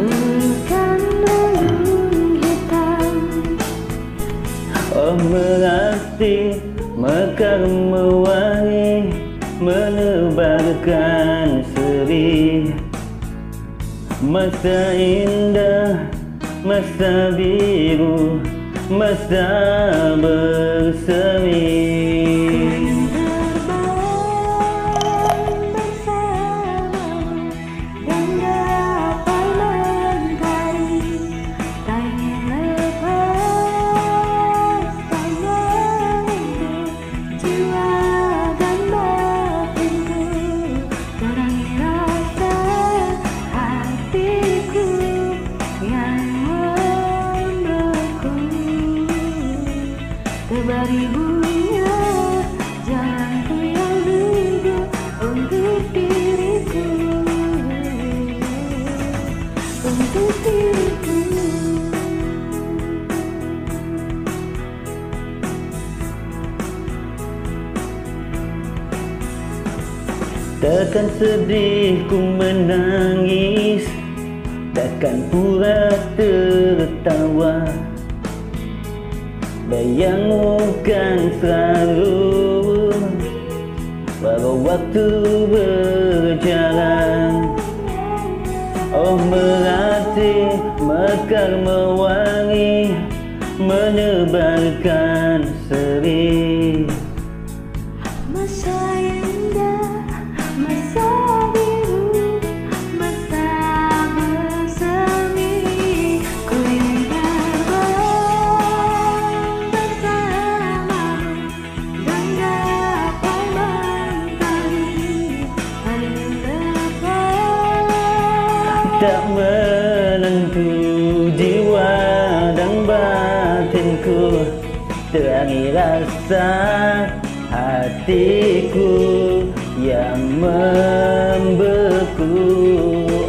Bukan lelung hitam. Oh, berarti mekar mewangi Menebarkan seri. Masa indah, masa biru Masa berseri Masa berseri Beribunya jalanku yang lugu untuk diriku. Untuk diriku. Takkan sedih ku menangis Takkan pura tertawa Bayangmu kan selalu Walau waktu berjalan. Oh melati mekar mewangi Menebarkan seri Tak menentu jiwa dan batinku. Terangi rasa hatiku yang membeku.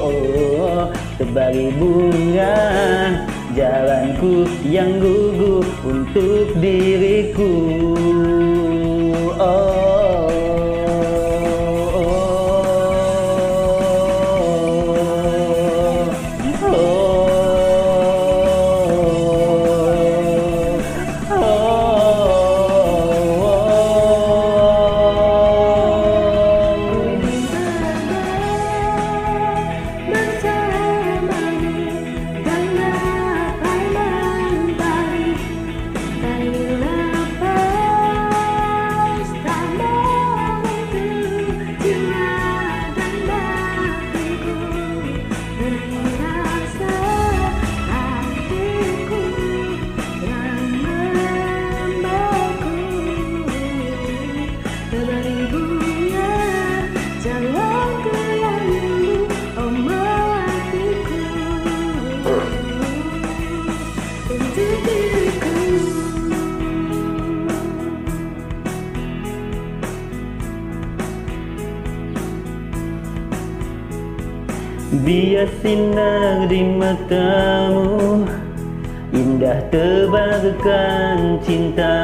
Oh, Sebagai bunga jalanku yang gugur untuk diriku. Oh, Biar sinar di matamu Indah tebarkan cinta